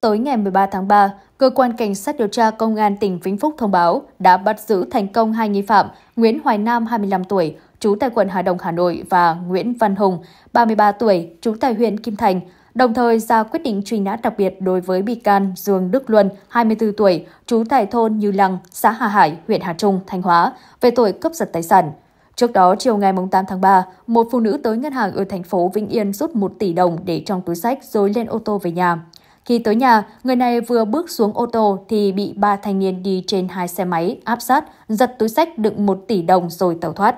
Tối ngày 13 tháng 3, Cơ quan Cảnh sát điều tra Công an tỉnh Vĩnh Phúc thông báo đã bắt giữ thành công hai nghi phạm Nguyễn Hoài Nam, 25 tuổi, trú tại quận Hà Đông, Hà Nội và Nguyễn Văn Hùng, 33 tuổi, trú tại huyện Kim Thành, đồng thời ra quyết định truy nã đặc biệt đối với bị can Dương Đức Luân, 24 tuổi, trú tại thôn Như Lăng, xã Hà Hải, huyện Hà Trung, Thanh Hóa, về tội cướp giật tài sản. Trước đó, chiều ngày 8 tháng 3, một phụ nữ tới ngân hàng ở thành phố Vĩnh Yên rút 1 tỷ đồng để trong túi sách rồi lên ô tô về nhà. Khi tới nhà, người này vừa bước xuống ô tô thì bị ba thanh niên đi trên hai xe máy áp sát, giật túi sách đựng 1 tỷ đồng rồi tẩu thoát.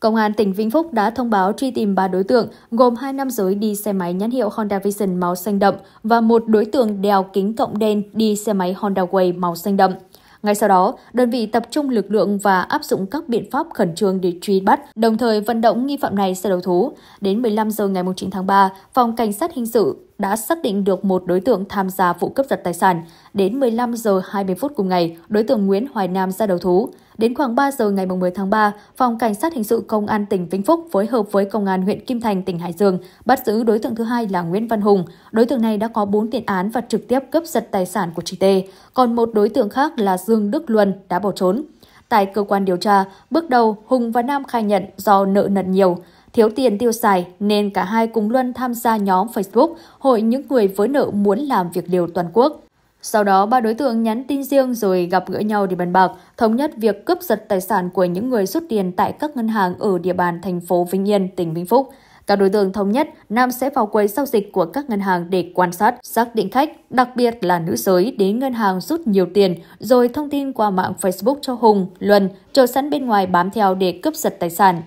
Công an tỉnh Vĩnh Phúc đã thông báo truy tìm ba đối tượng gồm hai nam giới đi xe máy nhãn hiệu Honda Vision màu xanh đậm và một đối tượng đeo kính cộng đen đi xe máy Honda Way màu xanh đậm. Ngay sau đó, đơn vị tập trung lực lượng và áp dụng các biện pháp khẩn trương để truy bắt, đồng thời vận động nghi phạm này ra đầu thú. Đến 15 giờ ngày 9 tháng 3, Phòng Cảnh sát Hình sự đã xác định được một đối tượng tham gia vụ cướp giật tài sản. Đến 15 giờ 20 phút cùng ngày, đối tượng Nguyễn Hoài Nam ra đầu thú. Đến khoảng 3 giờ ngày 10 tháng 3, Phòng Cảnh sát Hình sự Công an tỉnh Vĩnh Phúc phối hợp với Công an huyện Kim Thành, tỉnh Hải Dương bắt giữ đối tượng thứ hai là Nguyễn Văn Hùng. Đối tượng này đã có 4 tiền án và trực tiếp cướp giật tài sản của chị T. Còn một đối tượng khác là Dương Đức Luân đã bỏ trốn. Tại cơ quan điều tra, bước đầu Hùng và Nam khai nhận do nợ nần nhiều, thiếu tiền tiêu xài nên cả hai cùng Luân tham gia nhóm Facebook hội những người với nợ muốn làm việc liều toàn quốc. Sau đó, ba đối tượng nhắn tin riêng rồi gặp gỡ nhau để bàn bạc, thống nhất việc cướp giật tài sản của những người rút tiền tại các ngân hàng ở địa bàn thành phố Vĩnh Yên, tỉnh Vĩnh Phúc. Các đối tượng thống nhất Nam sẽ vào quầy giao dịch của các ngân hàng để quan sát, xác định khách, đặc biệt là nữ giới đến ngân hàng rút nhiều tiền, rồi thông tin qua mạng Facebook cho Hùng, Luân, chờ sẵn bên ngoài bám theo để cướp giật tài sản.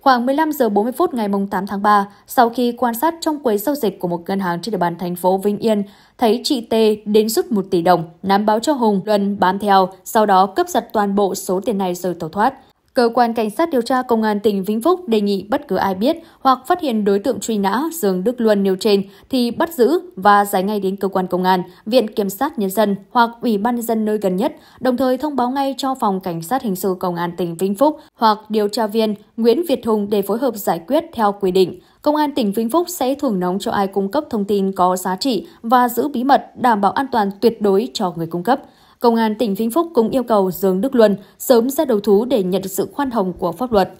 Khoảng 15 giờ 40 phút ngày 8 tháng 3, sau khi quan sát trong quầy giao dịch của một ngân hàng trên địa bàn thành phố Vĩnh Yên, thấy chị T đến rút 1 tỷ đồng, nắm báo cho Hùng, Luân bám theo, sau đó cướp giật toàn bộ số tiền này rồi tẩu thoát. Cơ quan Cảnh sát điều tra Công an tỉnh Vĩnh Phúc đề nghị bất cứ ai biết hoặc phát hiện đối tượng truy nã Dương Đức Luân nêu trên thì bắt giữ và giải ngay đến cơ quan công an, Viện Kiểm sát Nhân dân hoặc Ủy ban Nhân dân nơi gần nhất, đồng thời thông báo ngay cho Phòng Cảnh sát Hình sự Công an tỉnh Vĩnh Phúc hoặc điều tra viên Nguyễn Việt Hùng để phối hợp giải quyết theo quy định. Công an tỉnh Vĩnh Phúc sẽ thưởng nóng cho ai cung cấp thông tin có giá trị và giữ bí mật, đảm bảo an toàn tuyệt đối cho người cung cấp. Công an tỉnh Vĩnh Phúc cũng yêu cầu Dương Đức Luân sớm ra đầu thú để nhận được sự khoan hồng của pháp luật.